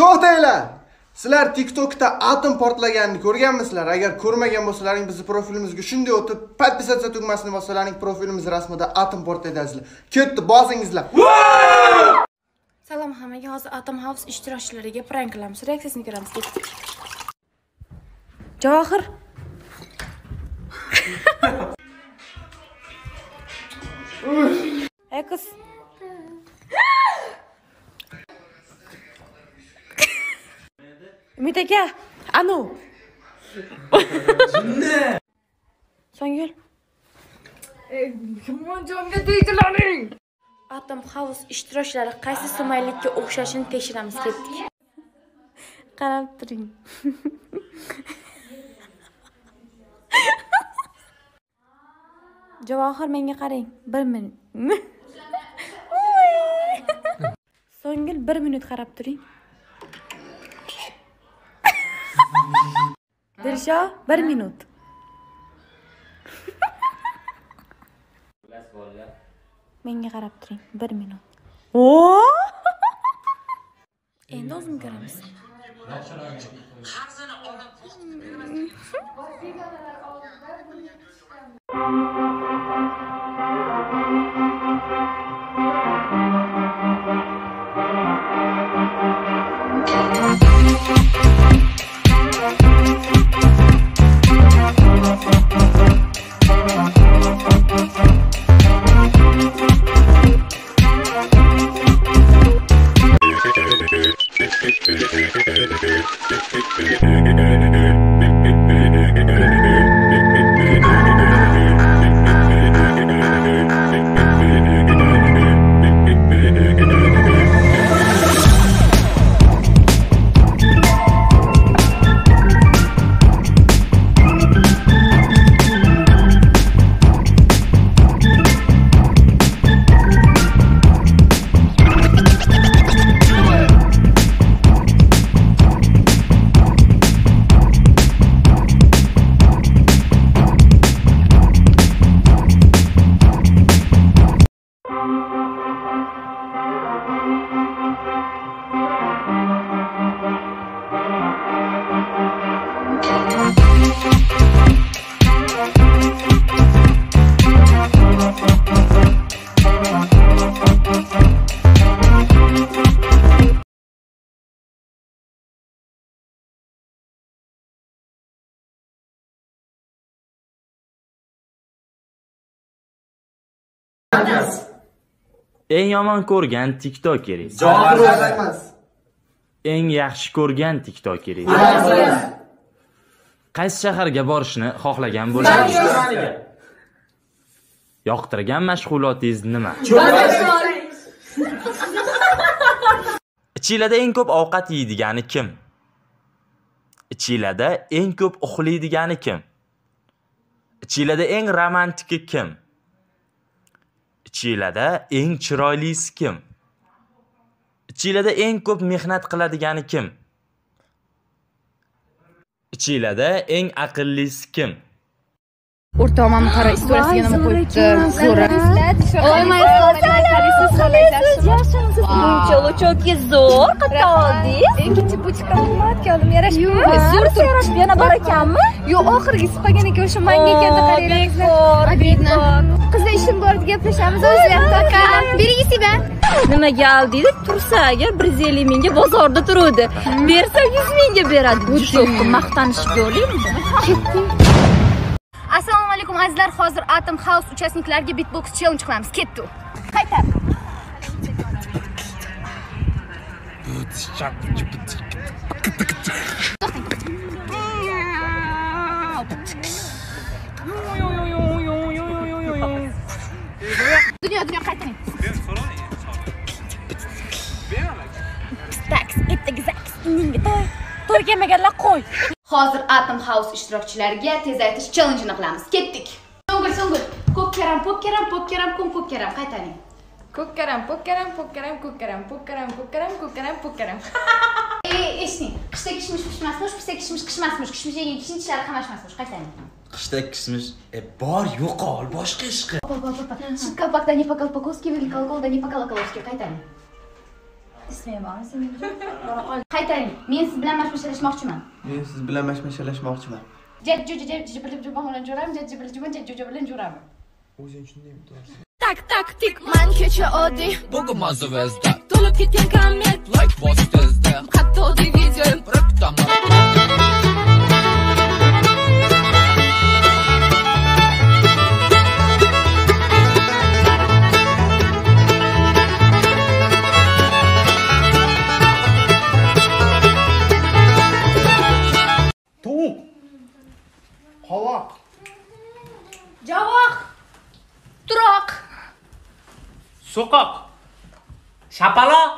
to'xtanglar sizlar tiktokda atom portlaganini ko'rganmisizlar agar ko'rmagan bo'lsalaring bizni profilimizga shunday o'tib подписаться tugmasini bossalaring profilimiz rasmida atom portlaydi azizlar ketdi bosingizlar Salom hammaga. Hozir Atom House ishtirokchilariga prank qilamiz. Reaksiyasini ko'ramiz. Ketdik. Javohir. Ey qiz. Umid aka, anu. So'ngil. Yomon jonga tegdilaring. Atom House ishtirokchilari qaysi sumaylikka o'xshashini tekshiramiz ketdik. Qarab turing. Javohir menga qarang. 1 minut. So'ngil 1 minut qarab turing. Dilsho 1 minut. Menga qarab turing. 1 minut. Oo! Endi o'zim ko'ramiz. Eng yomon ko'rgan emas Eng yaxshi ko'rgan tiktokeringiz. Qaysi shaharga borishni xohlagan bo'lsangiz? Yoqtirgan mashg'ulotingiz nima? Ichinglarda eng ko'p ovqat yeydigani kim? Ichinglarda eng ko'p uxlaydigani kim? Ichinglarda eng romantiki kim? Chilada eng chiroylisi kim? chilada eng ko'p mehnat qiladigani kim? chilada eng aqllisi kim? O'rtog'im qara istorasiga nima qo'yibdi? Zo'ra. Oh my god, Lучоки zo'r qilib oldingiz. Ikkinchi buchka qimmatga oldim, yarashibmi? Zo'r turibdi. Yana bor ekanmi? Yo'q, oxirgisi qolgan ekan, o'sha manga keldi qaranglar. Qizlar ishim bor deb gaplashamiz. Bering siba. Nimaga oldingiz? Tursa agar 150 mingga bozorda turuvdi. Bersa 100 mingga beradi. Juda maqtanishga olaymi? Assalomu alaykum azizlar. Hozir Atom House uchastniklariga beatbox challenge qilamiz. Ketdi. Qayta. Dunyo, dunyo qaytaring. Tax, ittiga zaks, to'y. To'y kelmaganlar qo'y. Hozir Atom House ishtirokchilariga tezaytish challenge-ini qilamiz. Ketdik. So'ngil, so'ngil. Ko'k karam, pop karam, pop karam, ko'm ko'k karam. Qaytaring. Ko'kkaram, po'kkaram, po'kkaram, ko'kkaram, po'kkaram, ko'kkaram, ko'kkaram, po'kkaram. Ey, eshiting. Qishda kishmish pishmasmish, qishda kishmish qishmasmish, kishmish yegan kishning tishlari qamashmasmish. Qaytaring. Qishda kishmish, e bor yo'qol, boshqa ish qil. Колпак да не по колпаковски, колокол да не по колоколовски. Qaytaring. Qaytaring. Men siz bilan mashmashalashmoqchiman. Men siz bilan mashmashalashmoqchiman. O'zing shundaymi to'g'ri? tak tak tik man kecha oddiy. Bugun mazavezda to'lib ketgan komment. Like bos tezda hatto video javoq turoq! So'qoq. Shapaloq.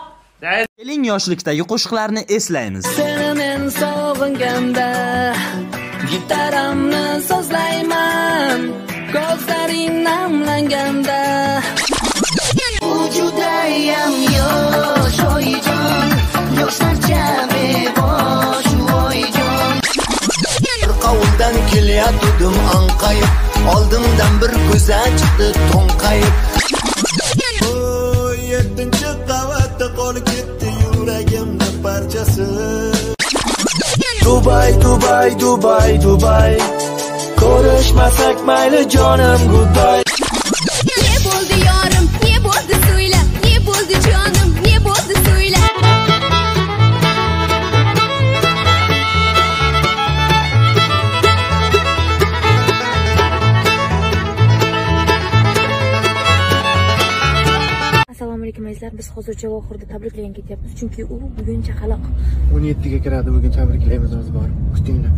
Keling yoshlikdagi qo'shiqlarni eslaymiz. Seni men sog'inganda gitaramni sozlayman. Ko'zlaring namlanganda. U judayam yosh oyijon yoshlarcha bebosh oyijon. Bir qovuldan kelayotgandim anqayib oldimdan bir ko'za chiqdi to'nqayib. Yettinchi qavatda qolib ketdi yuragimni parchasi. Dubai, Dubai, Dubai, Dubai Ko'rishmasak mayli jonim goodbye azizlar biz hozir javohirni tabriklagan ketyapmiz. Chunki u bugun chaqaloq. 17 ga kiradi bugun tabriklaymiz o'zi borib. Kutinglar.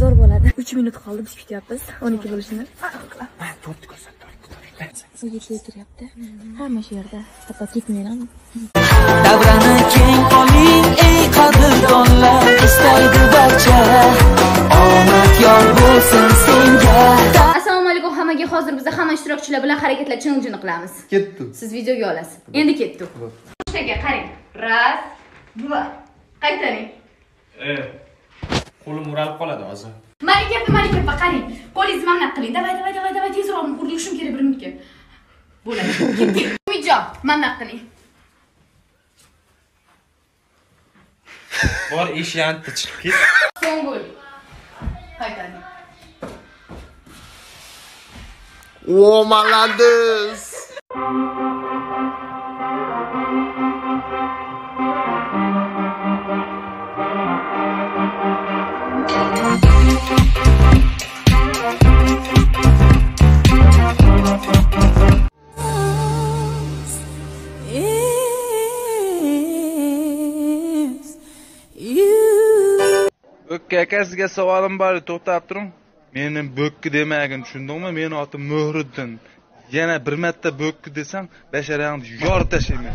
zo'r bo'ladi. 3 minut qoldi biz kutyapmiz 12 bo'lishini. To'rtni ko'rsat, to'rtni. yigitga kiryapti hamma shu yerda. Hatto ketmayman. Davrani keng oling ey qadrdonlar. Istaydi barcha. Omad yor bo'lsin senga hozir biz hamma ishtirokchilar bilan harakatlar challenge'ini qilamiz. Ketdi. siz videoga olasiz. Endi ketdik Qo'shtaga qarang. Ras dva qaytaring. Qo'lim uralib qoladi hozir. malika apa malika apa qarang. Qo'lingizni mamnat qiling davay davay davay davay tezroq urishim kerak bir minutga bo'ladi. Ketdik umidjon mamnat qiling. Bor eshikni chiqib ket. ko'ngil qaytaring O, молодец. Bo'kka aka sizga savolim bor to'xtab turing meni bo'kki demagin tushundingmi? Meni otim mo'hriddin yana bir marta bo'kki desam basharangni yorib tashlayman